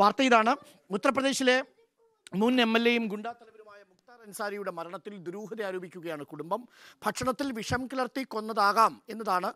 വാർത്ത ഇതാണ്. ഉത്തർപ്രദേശിലെ മുൻ എം എൽ എയും ഗുണ്ടാ അൻസാരിയുടെ മരണത്തിൽ ദുരൂഹത ആരോപിക്കുകയാണ് കുടുംബം. ഭക്ഷണത്തിൽ വിഷം കലർത്തി കൊന്നതാകാം എന്നതാണ്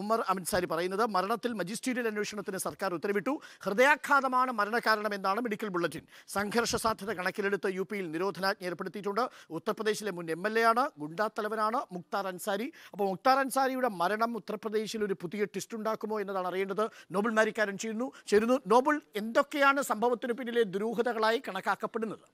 ഉമ്മർ ഉമർ അൻസാരി പറയുന്നത്. മരണത്തിൽ മജിസ്ട്രേറ്റ് അന്വേഷണത്തിന് സർക്കാർ ഉത്തരവിട്ടു. ഹൃദയാഘാതമാണ് മരണകാരണം എന്നാണ് മെഡിക്കൽ ബുള്ളറ്റിൻ. സംഘർഷ സാധ്യത കണക്കിലെടുത്ത് യു പിയിൽ നിരോധനാജ്ഞ ഏർപ്പെടുത്തിയിട്ടുണ്ട്. ഉത്തർപ്രദേശിലെ മുൻ എം എൽ എ ആണ് ഗുണ്ടാ തലവനാണ് മുക്താർ അൻസാരി. അപ്പോൾ മുക്താർ അൻസാരിയുടെ മരണം ഉത്തർപ്രദേശിൽ ഒരു പുതിയ ട്വിസ്റ്റ് ഉണ്ടാക്കുമോ എന്നതാണ് അറിയേണ്ടത്. നോബൽ മാരിക്കാരൻ ചെയ്യുന്നു. ചേരുന്നു. നോബൽ എന്തൊക്കെയാണ് സംഭവത്തിന് പിന്നിലെ ദുരൂഹതകളായി കണക്കാക്കപ്പെടുന്നത്?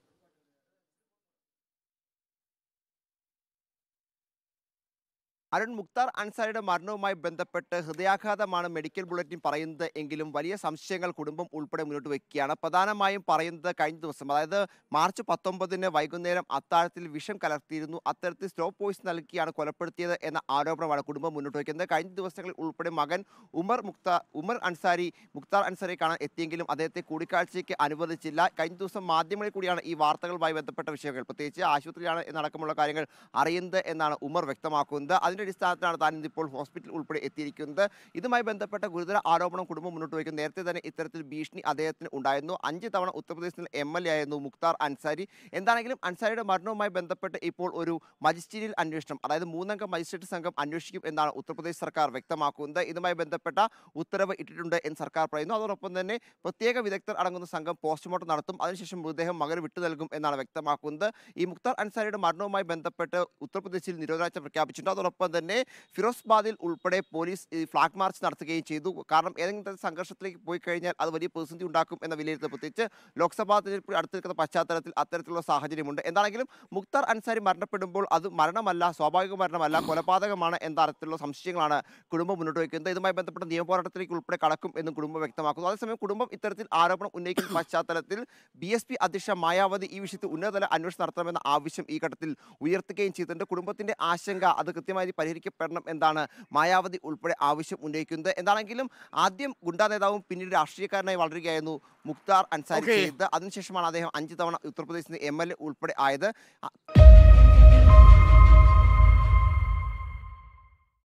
അരുൺ മുക്താർ അൻസാരിയുടെ മരണവുമായി ബന്ധപ്പെട്ട് ഹൃദയാഘാതമാണ് മെഡിക്കൽ ബുള്ളറ്റിൻ പറയുന്നത് എങ്കിലും വലിയ സംശയങ്ങൾ കുടുംബം ഉൾപ്പെടെ മുന്നോട്ട് വയ്ക്കുകയാണ് പ്രധാനമായും പറയുന്നത് കഴിഞ്ഞ ദിവസം അതായത് മാർച്ച് പത്തൊമ്പതിന് വൈകുന്നേരം അത്താഴത്തിൽ വിഷം കലർത്തിയിരുന്നു. അത്തരത്തിൽ സ്ലോ പോയിസ് നൽകിയാണ് കൊലപ്പെടുത്തിയത് എന്ന ആരോപണമാണ് കുടുംബം മുന്നോട്ട് വയ്ക്കുന്നത്. കഴിഞ്ഞ ദിവസങ്ങളിൽ ഉൾപ്പെടെ മകൻ ഉമർ മുക്താർ ഉമർ അൻസാരി മുക്താർ അൻസാരി കാണാൻ എത്തിയെങ്കിലും അദ്ദേഹത്തെ കൂടിക്കാഴ്ചയ്ക്ക് അനുവദിച്ചില്ല. കഴിഞ്ഞ ദിവസം മാധ്യമങ്ങളിൽ കൂടിയാണ് ഈ വാർത്തകളുമായി ബന്ധപ്പെട്ട വിഷയങ്ങൾ. പ്രത്യേകിച്ച് ആശുപത്രിയിലാണ് എന്നടക്കമുള്ള കാര്യങ്ങൾ അറിയുന്നത് എന്നാണ് ഉമർ വ്യക്തമാക്കുന്നത്. അതിന്റെ അടിസ്ഥാനത്തിലാണ് താൻ ഇന്നിപ്പോൾ ഹോസ്പിറ്റൽ ഉൾപ്പെടെ എത്തിയിരിക്കുന്നത്. ഇതുമായി ബന്ധപ്പെട്ട ഗുരുതര ആരോപണം കുടുംബം മുന്നോട്ട് വയ്ക്കുന്നു. നേരത്തെ തന്നെ ഇത്തരത്തിൽ ഭീഷണി അദ്ദേഹത്തിന് ഉണ്ടായിരുന്നു. അഞ്ച് തവണ ഉത്തർപ്രദേശിൽ എം എൽ എ ആയിരുന്നു മുക്താർ അൻസാരി. എന്താണെങ്കിലും അൻസാരിയുടെ മരണവുമായി ബന്ധപ്പെട്ട് ഇപ്പോൾ ഒരു മജിസ്ട്രേറ്റിയൽ അന്വേഷണം അതായത് മൂന്നംഗ മജിസ്ട്രേറ്റ് സംഘം അന്വേഷിക്കും എന്നാണ് ഉത്തർപ്രദേശ് സർക്കാർ വ്യക്തമാക്കുന്നത്. ഇതുമായി ബന്ധപ്പെട്ട ഉത്തരവ് ഇട്ടിട്ടുണ്ട് എന്ന് സർക്കാർ പറയുന്നു. അതോടൊപ്പം തന്നെ പ്രത്യേക വിദഗ്ധർ അടങ്ങുന്ന സംഘം പോസ്റ്റ്മോർട്ടം നടത്തും. അതിനുശേഷം മൃതദേഹം മകന് വിട്ടു നൽകും എന്നാണ് വ്യക്തമാക്കുന്നത്. ഈ മുക്താർ അൻസാരിയുടെ മരണവുമായി ബന്ധപ്പെട്ട് ഉത്തർപ്രദേശിൽ നിരോധനാജ്ഞ പ്രഖ്യാപിച്ചിട്ടുണ്ട്. അതോടൊപ്പം തന്നെ ഫിറോസ്ബാദിൽ ഉൾപ്പെടെ പോലീസ് ഫ്ലാഗ് മാർച്ച് നടത്തുകയും ചെയ്തു. കാരണം ഏതെങ്കിലും തരത്തിൽ സംഘർഷത്തിലേക്ക് പോയി കഴിഞ്ഞാൽ അത് വലിയ പ്രതിസന്ധി ഉണ്ടാക്കും എന്ന വിലയിരുത്തൽ പ്രത്യേകിച്ച് ലോക്സഭാ തെരഞ്ഞെടുപ്പ് അടുത്തിരിക്കുന്ന പശ്ചാത്തലത്തിൽ അത്തരത്തിലുള്ള സാഹചര്യമുണ്ട്. എന്താണെങ്കിലും മുക്താർ അൻസാരി മരണപ്പെടുമ്പോൾ അത് മരണമല്ല സ്വാഭാവിക മരണമല്ല കൊലപാതകമാണ് എന്ന തരത്തിലുള്ള സംശയങ്ങളാണ് കുടുംബം മുന്നോട്ട് വയ്ക്കുന്നത്. ഇതുമായി ബന്ധപ്പെട്ട നിയമപോരാട്ടത്തിലേക്ക് ഉൾപ്പെടെ കടക്കും എന്നും കുടുംബം വ്യക്തമാക്കുന്നു. അതേസമയം കുടുംബം ഇത്തരത്തിൽ ആരോപണം ഉന്നയിക്കുന്ന പശ്ചാത്തലത്തിൽ ബി എസ് പി അധ്യക്ഷ മായാവതി ഈ വിഷയത്തിൽ ഉന്നതതല അന്വേഷണം നടത്തണമെന്ന ആവശ്യം ഈ ഘട്ടത്തിൽ ഉയർത്തുകയും ചെയ്തിട്ടുണ്ട്. കുടുംബത്തിന്റെ ആശങ്ക അത് കൃത്യമായി പരിഹരിക്കപ്പെടണം എന്നാണ് മായാവതി ഉൾപ്പെടെ ആവശ്യം ഉന്നയിക്കുന്നത്. എന്താണെങ്കിലും ആദ്യം ഗുണ്ടാ നേതാവും പിന്നീട് രാഷ്ട്രീയക്കാരനായി വളരുകയായിരുന്നു മുക്താർ അൻസാരി ചെയ്ത് ചെയ്തത്. അതിനുശേഷമാണ് അദ്ദേഹം അഞ്ച് തവണ ഉത്തർപ്രദേശിൽ നിന്ന് എം എൽ എ ഉൾപ്പെടെ ആയത്.